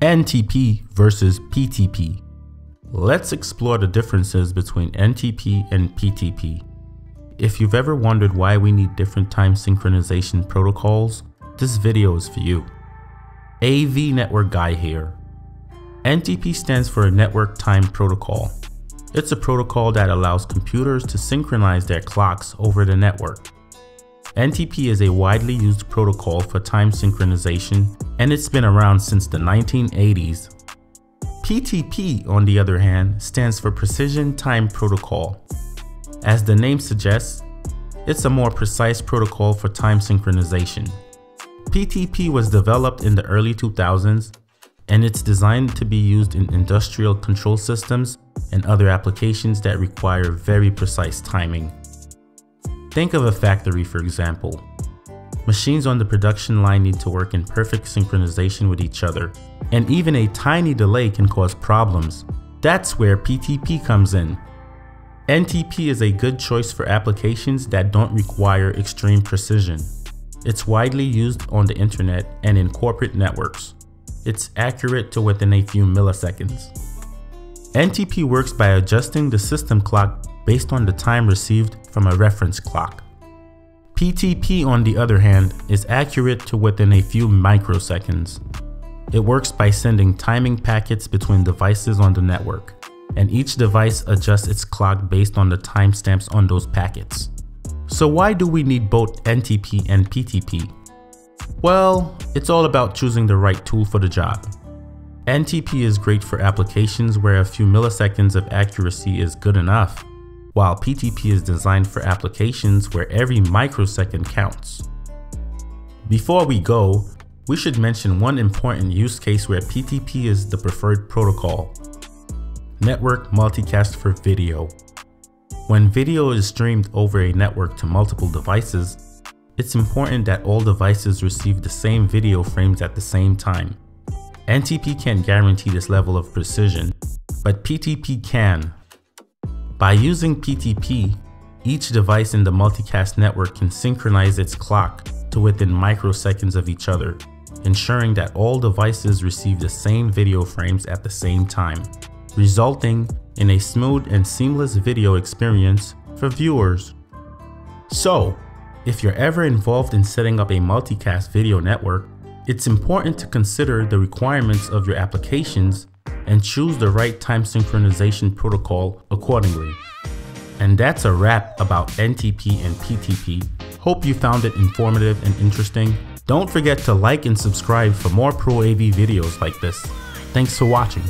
NTP versus PTP. Let's explore the differences between NTP and PTP. If you've ever wondered why we need different time synchronization protocols, this video is for you. AV Network Guy here. NTP stands for a Network Time Protocol. It's a protocol that allows computers to synchronize their clocks over the network. NTP is a widely used protocol for time synchronization and it's been around since the 1980s. PTP, on the other hand, stands for Precision Time Protocol. As the name suggests, it's a more precise protocol for time synchronization. PTP was developed in the early 2000s and it's designed to be used in industrial control systems and other applications that require very precise timing. Think of a factory for example. Machines on the production line need to work in perfect synchronization with each other, and even a tiny delay can cause problems. That's where PTP comes in. NTP is a good choice for applications that don't require extreme precision. It's widely used on the internet and in corporate networks. It's accurate to within a few milliseconds. NTP works by adjusting the system clock based on the time received from a reference clock. PTP on the other hand is accurate to within a few microseconds. It works by sending timing packets between devices on the network, and each device adjusts its clock based on the timestamps on those packets. So why do we need both NTP and PTP? Well, it's all about choosing the right tool for the job. NTP is great for applications where a few milliseconds of accuracy is good enough, while PTP is designed for applications where every microsecond counts. Before we go, we should mention one important use case where PTP is the preferred protocol. Network multicast for video. When video is streamed over a network to multiple devices, it's important that all devices receive the same video frames at the same time. NTP can't guarantee this level of precision, but PTP can by using PTP, each device in the multicast network can synchronize its clock to within microseconds of each other, ensuring that all devices receive the same video frames at the same time, resulting in a smooth and seamless video experience for viewers. So, if you're ever involved in setting up a multicast video network, it's important to consider the requirements of your applications and choose the right time synchronization protocol accordingly. And that's a wrap about NTP and PTP. Hope you found it informative and interesting. Don't forget to like and subscribe for more Pro AV videos like this. Thanks for watching.